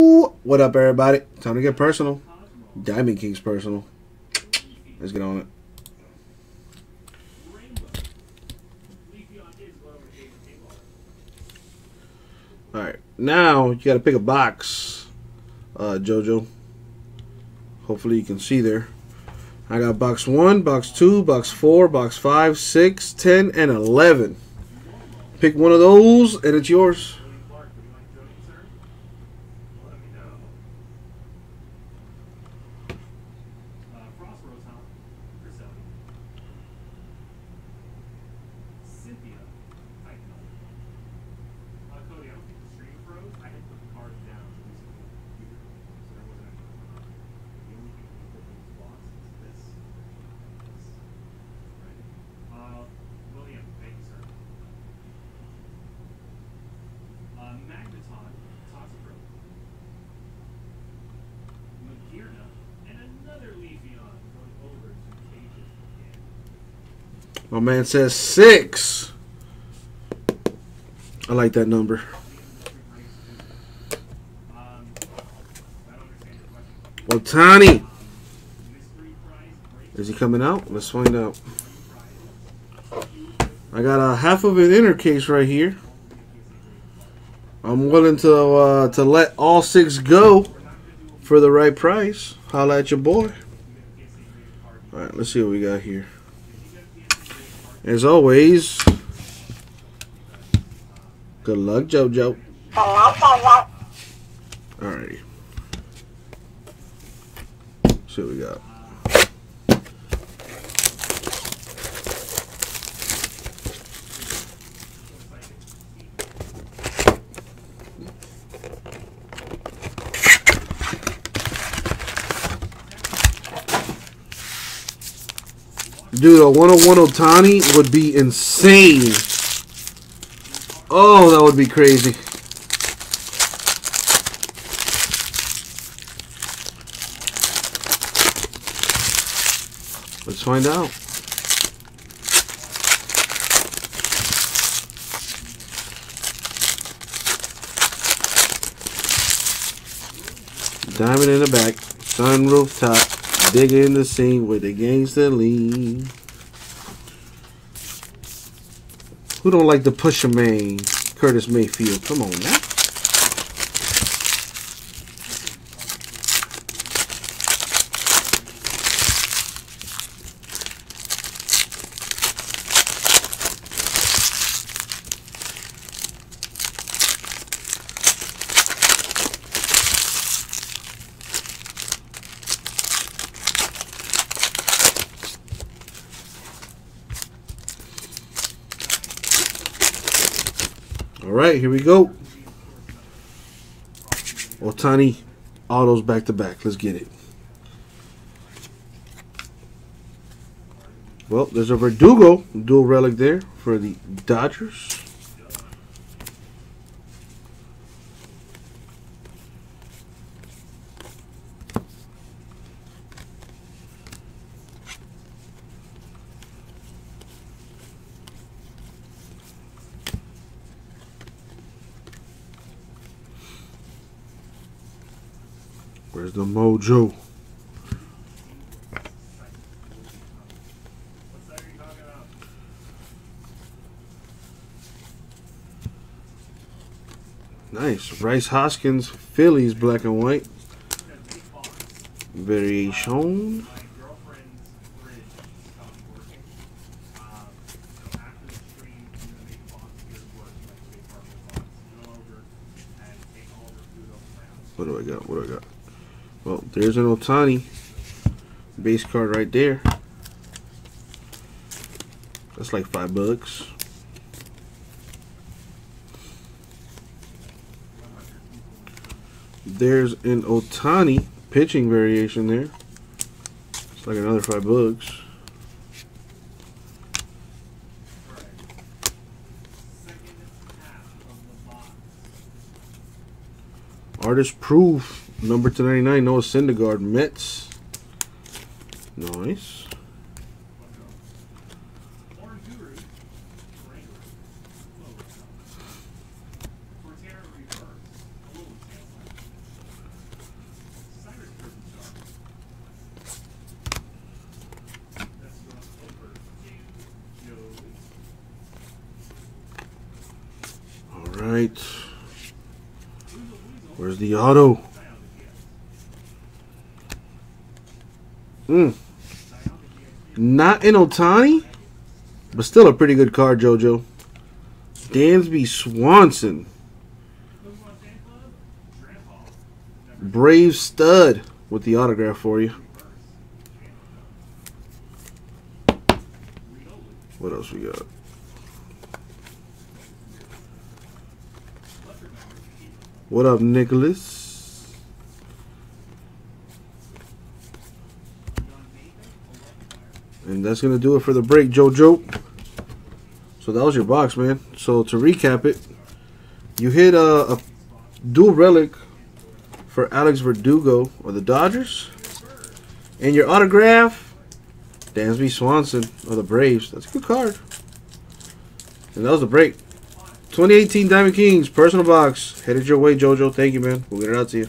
What up, everybody? Time to get personal. Diamond Kings personal. Let's get on it. All right, now you got to pick a box, uh, JoJo. Hopefully you can see there. I got box one, box two, box four, box five, six, ten, and eleven. Pick one of those, and it's yours. Cynthia, type no. Uh, Cody, I don't think the stream froze. I had put the cards down to do something with the computer, so there wasn't anything going on. The only thing we put in this box is this. This. Right? Uh, William, thank you, sir. Uh, Magneton, Toxicro. Magearna, and another Leafeon going over to Cages again. My man says six. I like that number. Um, prize break. Is he coming out? Let's find out. I got a half of an inner case right here. I'm willing to uh, to let all six go for the right price. Holla at your boy. All right, let's see what we got here. As always, good luck, JoJo. Alrighty. See what we got. Dude, a 101 Ohtani would be insane. Oh, that would be crazy. Let's find out. Diamond in the back, sunroof top, dig in the scene with the gangster lean. Who don't like the pusher man, Curtis Mayfield? Come on now. All right, here we go. Ohtani, autos back to back. Let's get it. Well, there's a Verdugo dual relic there for the Dodgers. Where's the mojo? Nice. Rhys Hoskins, Phillies, black and white. Variation. What do I got? What do I got? Well, there's an Ohtani base card right there. That's like five bucks. There's an Ohtani pitching variation there. It's like another five bucks. Artist proof Number 299, Noah Syndergaard, Mets. Nice. All right. Where's the auto? Mm. Not in Ohtani, but still a pretty good card, JoJo. Dansby Swanson. Brave stud with the autograph for you. What else we got? What up, Nicholas? That's going to do it for the break, JoJo. So that was your box, man. So to recap it, you hit a, a dual relic for Alex Verdugo or the Dodgers. And your autograph, Dansby Swanson of the Braves. That's a good card. And that was the break. 2018 Diamond Kings personal box headed your way, JoJo. Thank you, man. We'll get it out to you.